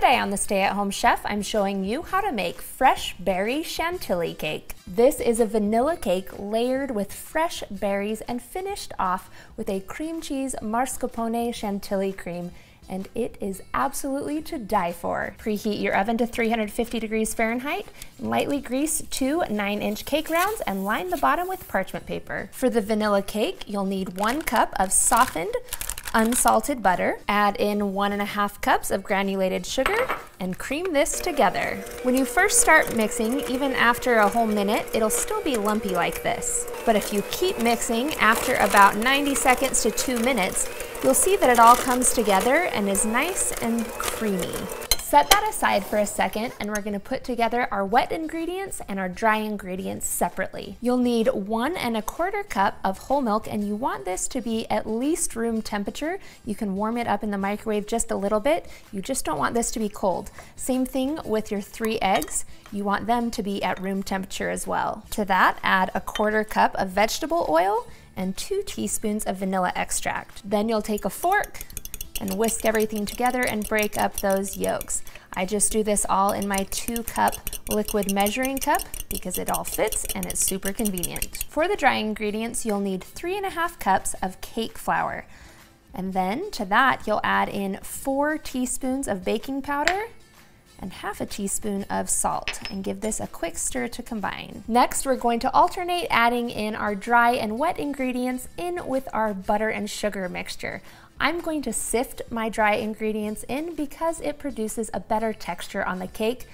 Today on the Stay at Home Chef, I'm showing you how to make fresh berry chantilly cake. This is a vanilla cake layered with fresh berries and finished off with a cream cheese mascarpone chantilly cream and it is absolutely to die for. Preheat your oven to 350 degrees Fahrenheit, lightly grease two 9-inch cake rounds and line the bottom with parchment paper. For the vanilla cake, you'll need one cup of softened unsalted butter, add in one and a half cups of granulated sugar, and cream this together. When you first start mixing, even after a whole minute, it'll still be lumpy like this. But if you keep mixing after about 90 seconds to two minutes, you'll see that it all comes together and is nice and creamy. Set that aside for a second and we're gonna put together our wet ingredients and our dry ingredients separately. You'll need one and a quarter cup of whole milk and you want this to be at least room temperature. You can warm it up in the microwave just a little bit. You just don't want this to be cold. Same thing with your three eggs. You want them to be at room temperature as well. To that, add a quarter cup of vegetable oil and two teaspoons of vanilla extract. Then you'll take a fork, and whisk everything together and break up those yolks. I just do this all in my two cup liquid measuring cup because it all fits and it's super convenient. For the dry ingredients, you'll need three and a half cups of cake flour. And then to that, you'll add in four teaspoons of baking powder and half a teaspoon of salt and give this a quick stir to combine. Next, we're going to alternate adding in our dry and wet ingredients in with our butter and sugar mixture. I'm going to sift my dry ingredients in because it produces a better texture on the cake.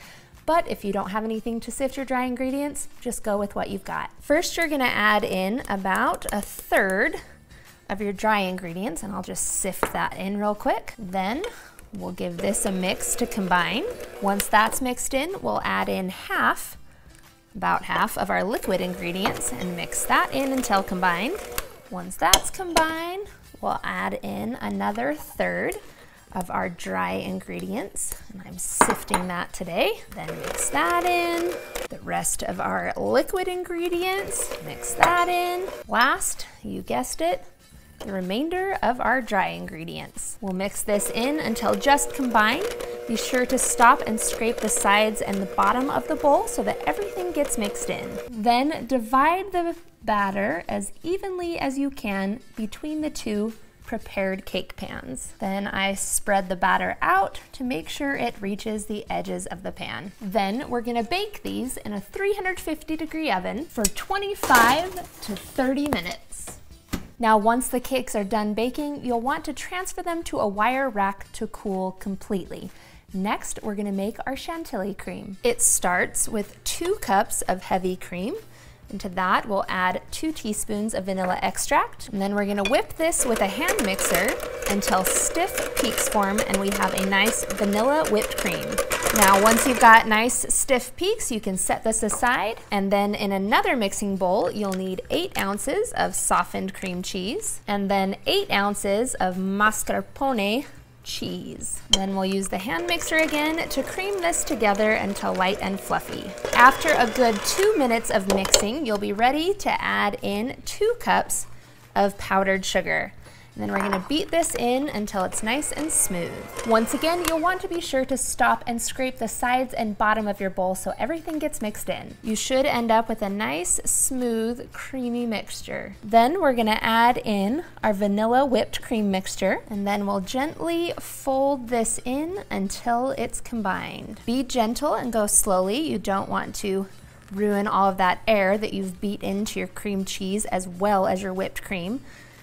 But if you don't have anything to sift your dry ingredients, just go with what you've got. First, you're gonna add in about a third of your dry ingredients, and I'll just sift that in real quick. Then we'll give this a mix to combine. Once that's mixed in, we'll add in half, about half of our liquid ingredients and mix that in until combined. Once that's combined, we'll add in another third of our dry ingredients. And I'm sifting that today. Then mix that in. The rest of our liquid ingredients, mix that in. Last, you guessed it, the remainder of our dry ingredients. We'll mix this in until just combined. Be sure to stop and scrape the sides and the bottom of the bowl so that everything gets mixed in. Then divide the batter as evenly as you can between the two prepared cake pans. Then I spread the batter out to make sure it reaches the edges of the pan. Then we're gonna bake these in a 350 degree oven for 25 to 30 minutes. Now, once the cakes are done baking, you'll want to transfer them to a wire rack to cool completely. Next, we're gonna make our chantilly cream. It starts with two cups of heavy cream, into that, we'll add two teaspoons of vanilla extract. And then we're gonna whip this with a hand mixer until stiff peaks form and we have a nice vanilla whipped cream. Now, once you've got nice stiff peaks, you can set this aside. And then in another mixing bowl, you'll need eight ounces of softened cream cheese and then eight ounces of mascarpone cheese. Then we'll use the hand mixer again to cream this together until light and fluffy. After a good two minutes of mixing, you'll be ready to add in two cups of powdered sugar. And then we're gonna beat this in until it's nice and smooth. Once again, you'll want to be sure to stop and scrape the sides and bottom of your bowl so everything gets mixed in. You should end up with a nice, smooth, creamy mixture. Then we're gonna add in our vanilla whipped cream mixture, and then we'll gently fold this in until it's combined. Be gentle and go slowly. You don't want to ruin all of that air that you've beat into your cream cheese as well as your whipped cream.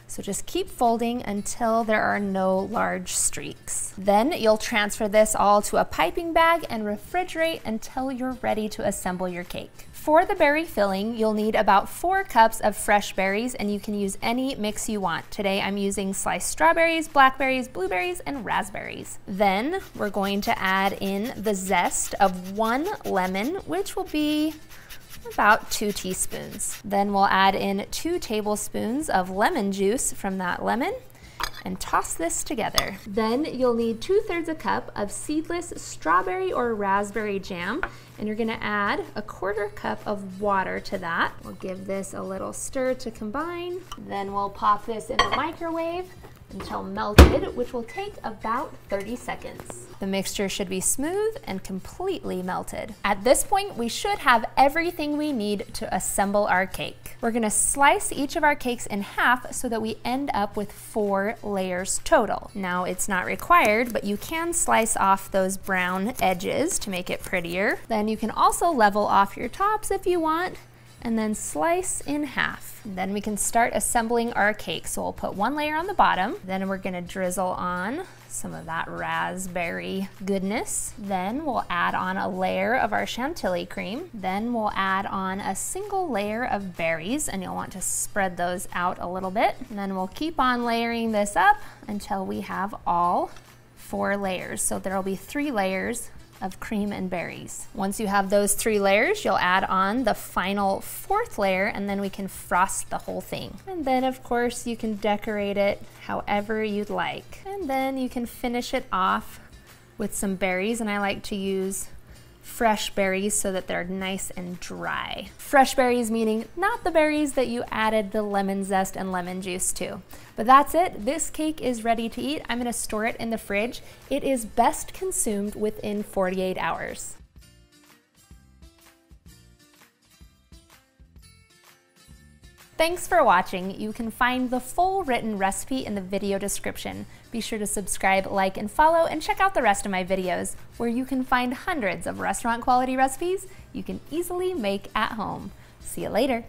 So just keep folding until there are no large streaks. Then you'll transfer this all to a piping bag and refrigerate until you're ready to assemble your cake. For the berry filling, you'll need about four cups of fresh berries and you can use any mix you want. Today I'm using sliced strawberries, blackberries, blueberries, and raspberries. Then we're going to add in the zest of one lemon, which will be about two teaspoons. Then we'll add in two tablespoons of lemon juice from that lemon and toss this together. Then you'll need two thirds a cup of seedless strawberry or raspberry jam and you're gonna add a quarter cup of water to that. We'll give this a little stir to combine. Then we'll pop this in the microwave until melted, which will take about 30 seconds. The mixture should be smooth and completely melted. At this point, we should have everything we need to assemble our cake. We're gonna slice each of our cakes in half so that we end up with four layers total. Now, it's not required, but you can slice off those brown edges to make it prettier. Then you can also level off your tops if you want, and then slice in half. Then we can start assembling our cake. So we'll put one layer on the bottom, then we're gonna drizzle on some of that raspberry goodness. Then we'll add on a layer of our chantilly cream. Then we'll add on a single layer of berries and you'll want to spread those out a little bit. And then we'll keep on layering this up until we have all four layers. So there'll be three layers of cream and berries. Once you have those three layers, you'll add on the final fourth layer and then we can frost the whole thing. And then of course you can decorate it however you'd like. And then you can finish it off with some berries and I like to use fresh berries so that they're nice and dry. Fresh berries meaning not the berries that you added the lemon zest and lemon juice to. But that's it. This cake is ready to eat. I'm gonna store it in the fridge. It is best consumed within 48 hours. Thanks for watching. You can find the full written recipe in the video description. Be sure to subscribe, like, and follow, and check out the rest of my videos, where you can find hundreds of restaurant quality recipes you can easily make at home. See you later.